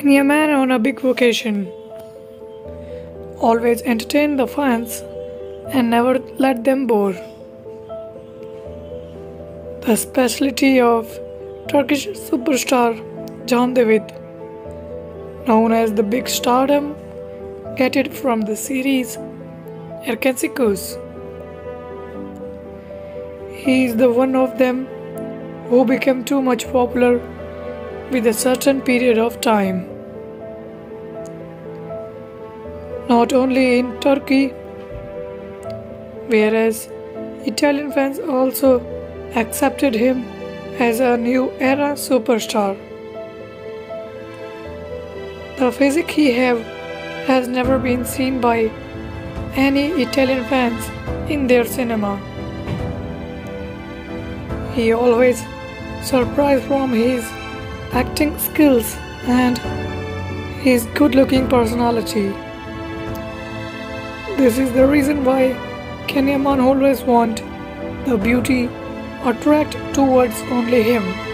Can Yaman on a big vacation. Always entertain the fans and never let them bore. The specialty of Turkish superstar John David, known as the Big Stardom, get it from the series Erkenci Kuş. He is the one of them who became too much popular with a certain period of time. Not only in Turkey, whereas Italian fans also accepted him as a new era superstar. The physique he have has never been seen by any Italian fans in their cinema. He always surprised from his acting skills and his good looking personality. This is the reason why Can Yaman always want the beauty attract towards only him.